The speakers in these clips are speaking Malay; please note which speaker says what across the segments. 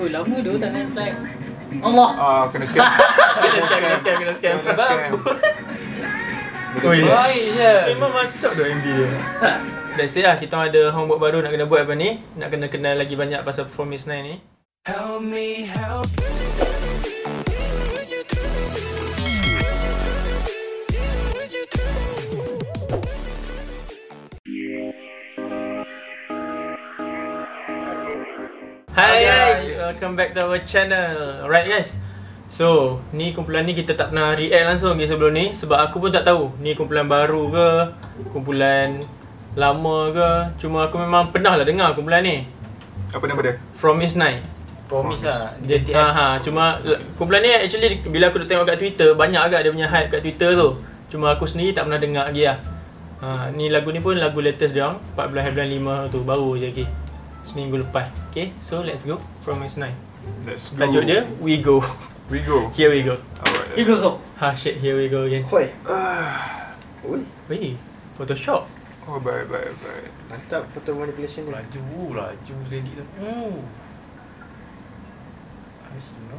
Speaker 1: Oh lama tu tak naik flag. Allah.
Speaker 2: Ah, kena scam.
Speaker 3: Kena scam, kena scam, kena scam.
Speaker 2: Kena scam.
Speaker 4: Je.
Speaker 3: Memang mantap dah MV dia.
Speaker 1: Ha.
Speaker 3: Let's say lah, kita ada homework baru nak kena buat apa ni. Nak kena kenal lagi banyak pasal Performance 9 ni.
Speaker 5: Help me help
Speaker 3: welcome back to our channel. Alright guys. So, ni kumpulan ni kita tak pernah react langsung lagi sebelum ni sebab aku pun tak tahu ni kumpulan baru ke, kumpulan lama ke. Cuma aku memang pernah lah dengar kumpulan ni.
Speaker 2: Apa nama dia?
Speaker 3: From Miss Nine.
Speaker 4: Promise lah.
Speaker 3: Dia ha, ha, cuma kumpulan ni actually bila aku tengok kat Twitter banyak agak dia punya hype kat Twitter tu. Cuma aku sendiri tak pernah dengar lagi lah. Ha, ni lagu ni pun lagu latest dia orang 14 hari bulan 5 tu baru je lagi. Seminggu lepas. Okay, so let's go from Miss Nine.
Speaker 2: Let's go.
Speaker 3: Tajuk dia We Go.
Speaker 2: We go.
Speaker 3: Here we go.
Speaker 2: Alright.
Speaker 1: Itu so.
Speaker 3: Ha shit, here we go again.
Speaker 4: Hoi. Ui.
Speaker 3: Weh, Photoshop.
Speaker 2: Oh, baik, baik, baik.
Speaker 4: Mantap photo manipulation dia.
Speaker 6: Laju, laju ready tu. Oh. Habis no.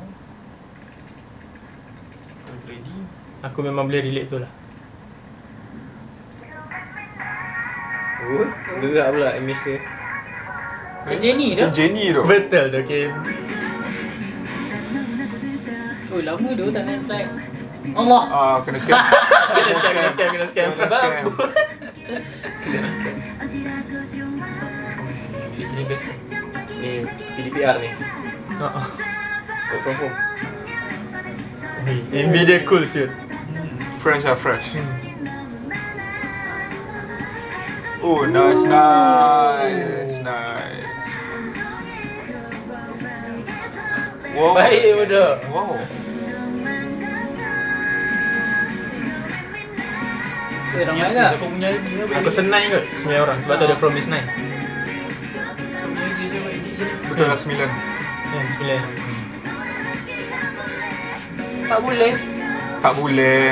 Speaker 6: Ready.
Speaker 3: Aku memang boleh relate tu lah.
Speaker 4: Ui. Gerak pula image dia.
Speaker 1: Cik Jenny tu.
Speaker 2: Macam Jenny tu.
Speaker 3: Betul tu, okay.
Speaker 1: Oh lama tu tak naik flag. Allah.
Speaker 2: Ah, kena scam.
Speaker 3: Kena scam, kena scam, kena scam.
Speaker 2: Kena scam.
Speaker 6: Sini best.
Speaker 4: Ni PDPR ni.
Speaker 3: Ha. ha.
Speaker 4: Work from home.
Speaker 3: MV dia cool siut.
Speaker 2: Fresh lah, fresh. Oh, nice, nice, nice. Wow.
Speaker 4: Baik bodoh.
Speaker 2: Wow.
Speaker 1: So ramai lah.
Speaker 6: Siapa punya?
Speaker 3: Aku senang kot sembilan orang sebab tu ada From Miss Nine.
Speaker 2: Betul lah sembilan.
Speaker 3: Yang sembilan.
Speaker 4: Tak boleh.
Speaker 2: Tak boleh.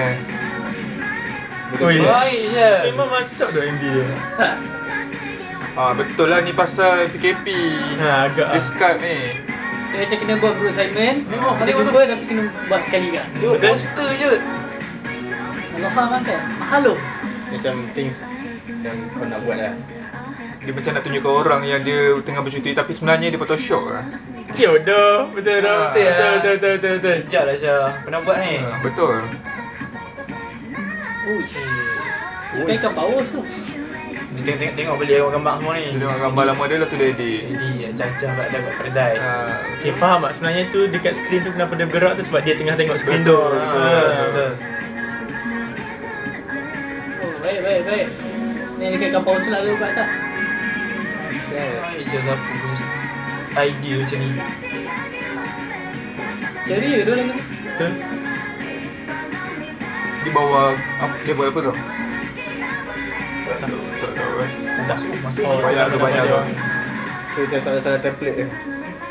Speaker 4: Baik je.
Speaker 3: Memang mantap dah MV dia.
Speaker 1: Ha.
Speaker 2: Ah, betul lah ni pasal PKP.
Speaker 3: Ha, agak
Speaker 2: Dia
Speaker 3: ah.
Speaker 2: Skype
Speaker 1: Dia macam kena buat group assignment.
Speaker 4: Memang.
Speaker 1: jumpa tapi kena buat sekali kan.
Speaker 4: Duk poster je.
Speaker 1: Allah faham kan? Mahal tu.
Speaker 4: Macam things yang kau nak buat lah.
Speaker 2: Dia macam nak tunjukkan orang yang dia tengah bercuti tapi sebenarnya dia Photoshop lah.
Speaker 3: Jodoh. Betul dah.
Speaker 2: Ah.
Speaker 3: Betul, betul, betul, betul, betul.
Speaker 4: Sekejap lah Syah. Nak buat ni.
Speaker 2: Ha, betul.
Speaker 1: Uish. Dia ikan paus tu.
Speaker 4: Tengok, tengok, tengok beli orang gambar semua ni.
Speaker 2: Dia tengok gambar lama dia lah tu dia edit.
Speaker 4: Jadi, cacah kat dah kat paradise.
Speaker 2: Ha,
Speaker 3: Okay, faham tak? Sebenarnya tu dekat skrin tu kenapa dia bergerak tu sebab dia tengah tengok skrin tu.
Speaker 2: Betul,
Speaker 4: Ha,
Speaker 2: betul.
Speaker 4: betul.
Speaker 1: Oh baik baik baik. Ni dia ikan paus tu lalu kat atas.
Speaker 4: Baik je siapa punya idea macam ni.
Speaker 1: Ceria tu lagu ni.
Speaker 3: Betul.
Speaker 2: Di bawah apa dia buat apa tu?
Speaker 4: Masuk, masuk.
Speaker 3: Oh,
Speaker 2: Banyak tu banyak tu.
Speaker 4: Tu macam salah-salah template dia.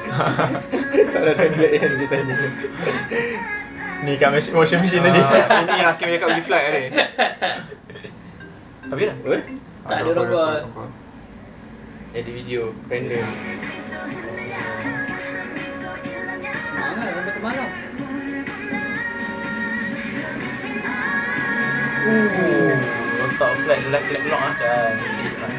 Speaker 4: salah template yang dia tanya.
Speaker 3: Ni kat motion motion machine tadi.
Speaker 2: Ah, Ini Hakim cakap beli flight tadi.
Speaker 4: Tapi dah.
Speaker 1: Tak ada orang buat.
Speaker 4: Edit video, render.
Speaker 1: Semangat sampai ke malam.
Speaker 4: Uh, letak flag, flag, flag lock lah. Cantik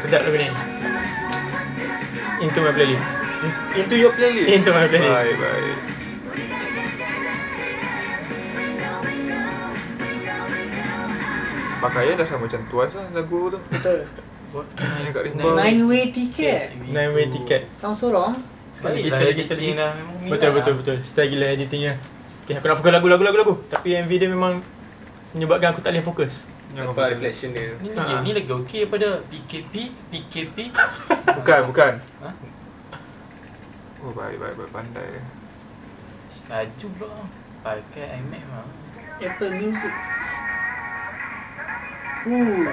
Speaker 3: sedap lagu ni. Into my playlist.
Speaker 4: Into your playlist.
Speaker 3: Into my playlist.
Speaker 2: Baik, baik. Pakaian dah sama macam Twice lah lagu tu.
Speaker 1: Betul.
Speaker 2: Kat.
Speaker 1: Nine way ticket.
Speaker 3: Nine way ticket.
Speaker 1: Sound sorong.
Speaker 3: Sekali lagi,
Speaker 4: lah
Speaker 3: sekali lagi, sekali lagi.
Speaker 4: minat
Speaker 3: Betul,
Speaker 4: lah.
Speaker 3: betul, betul. Style gila editingnya. Okay, aku nak fokus lagu, lagu, lagu, lagu. Tapi MV dia memang menyebabkan aku tak boleh fokus.
Speaker 4: Nampak reflection dia.
Speaker 6: Ni lagi,
Speaker 3: Ha.
Speaker 6: ni lagi okey daripada PKP, PKP.
Speaker 2: Bukan, bukan.
Speaker 6: Ha?
Speaker 2: Oh, baik, baik, baik. Pandai.
Speaker 6: Laju pula. Pakai iMac mah.
Speaker 1: Apple Music. Uh.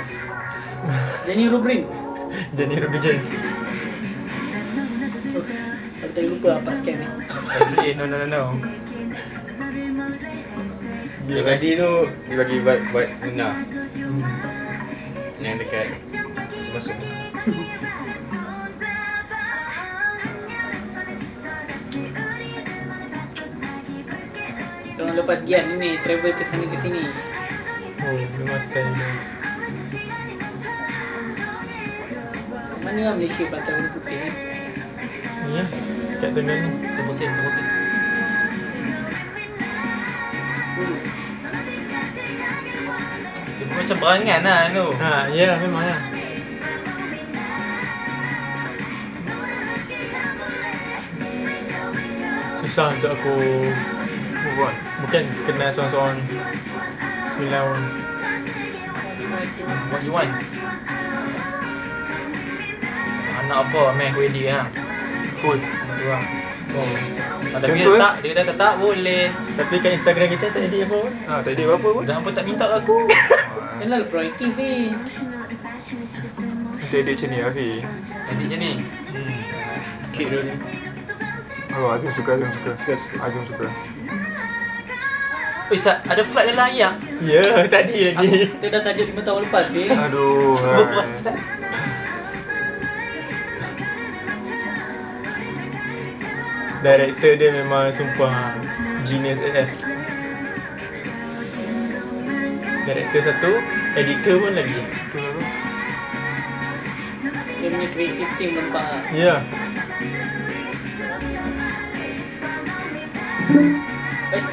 Speaker 1: Jenny Rubrin.
Speaker 3: Jadi Ruby Jen.
Speaker 1: Tapi Kita lupa apa scan ni.
Speaker 6: Tak boleh, no no no no.
Speaker 4: Yang tadi tu dia bagi buat buat Nuna. Yang dekat Semasuk.
Speaker 1: Orang lepas gian ni travel ke sana ke sini.
Speaker 3: Oh, memang style dia.
Speaker 1: Mana lah Malaysia pantai warna putih ni?
Speaker 3: Ni ya. Kat tengah ni.
Speaker 6: Terposin, terposin. Dia pun macam berangan lah tu.
Speaker 3: Ha, ya memang ya. Susah untuk aku move on. Bukan kenal seorang-seorang sembilan orang.
Speaker 6: What you want? Anak apa? Meh aku edit ha.
Speaker 2: Cool.
Speaker 6: Tu lah.
Speaker 3: Oh.
Speaker 6: Ah,
Speaker 2: tu,
Speaker 6: dia tak, dia kata tak boleh.
Speaker 3: Tapi kat Instagram kita tak edit apa pun.
Speaker 2: Ha, tak ada apa-apa pun.
Speaker 6: Jangan pun tak minta aku.
Speaker 1: Kenal proaktif ni.
Speaker 2: Nanti edit macam ni Afi.
Speaker 6: Edit macam ni.
Speaker 4: Kid tu ni.
Speaker 2: Oh, Azim suka, Azim suka. Azim suka.
Speaker 6: Oi, Sat, ada flight dalam air.
Speaker 3: Ya, tadi lagi.
Speaker 1: Kita dah tajuk 5 tahun lepas weh.
Speaker 2: Aduh. hai.
Speaker 6: Berpuasa.
Speaker 3: Director dia memang sumpah genius AF. Director satu, editor pun lagi.
Speaker 2: Betul lah tu.
Speaker 1: Dia punya kreatif team nampak lah.
Speaker 3: Ya.
Speaker 1: Eh,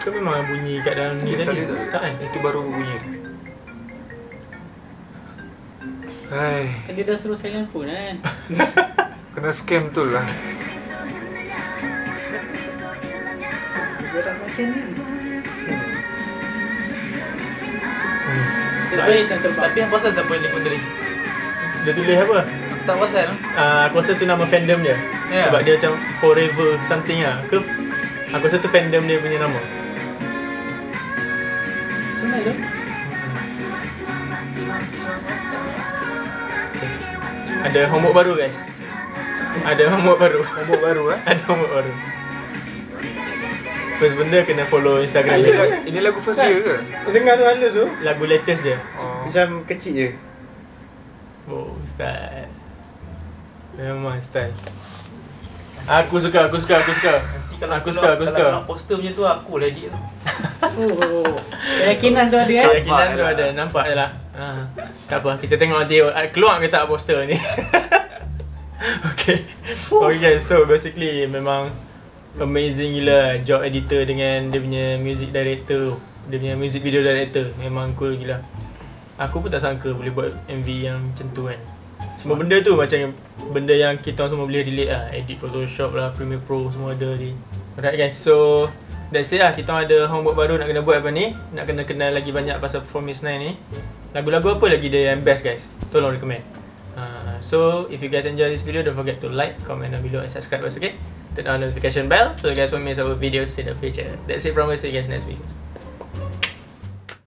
Speaker 3: Kau memang bunyi kat dalam ni tadi?
Speaker 2: Tak
Speaker 3: kan?
Speaker 2: Itu baru bunyi. Hai,
Speaker 1: kan dia dah suruh silent phone kan.
Speaker 2: kena scam betul lah.
Speaker 1: Dia tak macam ni.
Speaker 3: Hmm.
Speaker 6: Tapi yang pasal siapa yang telefon tadi?
Speaker 3: Dia tulis apa?
Speaker 6: Aku tak pasal.
Speaker 3: Uh, aku rasa tu nama fandom dia.
Speaker 6: Ya.
Speaker 3: Sebab dia macam forever something lah. Ke? Aku rasa tu fandom dia punya nama.
Speaker 1: Macam mana tu?
Speaker 3: Ada homework baru guys. Ada homework baru.
Speaker 2: Homework baru eh.
Speaker 3: Ada homework baru. First benda kena follow Instagram
Speaker 2: Ini,
Speaker 3: dia.
Speaker 2: lagu- ini lagu first dia ke?
Speaker 4: Dengar tu halus tu.
Speaker 3: Lagu latest dia.
Speaker 2: Oh.
Speaker 4: Macam kecil je.
Speaker 3: Oh, style. Memang style. Aku suka, aku suka, aku suka.
Speaker 6: Kalau
Speaker 3: Aku suka, aku
Speaker 6: kalau
Speaker 3: suka.
Speaker 6: keluar poster macam tu aku lah edit tu.
Speaker 1: Oh, keyakinan tu ada kan?
Speaker 3: Keyakinan tu
Speaker 2: lah.
Speaker 3: ada, nampak je lah. Ha. Tak apa, kita tengok nanti ah, keluar ke tak poster ni. okay. Okay guys, so basically memang amazing gila job editor dengan dia punya music director. Dia punya music video director. Memang cool gila. Aku pun tak sangka boleh buat MV yang macam tu kan. Semua benda tu macam benda yang kita semua boleh relate lah. Edit Photoshop lah, Premiere Pro semua ada ni. Alright guys, so that's it lah. Kita ada homework baru nak kena buat apa ni. Nak kena kenal lagi banyak pasal Performance 9 ni. Lagu-lagu apa lagi dia yang best guys? Tolong recommend. Uh, so if you guys enjoy this video, don't forget to like, comment down below and subscribe us okay? Turn on notification bell so you guys won't miss our videos in the future. That's it from us. See you guys next week.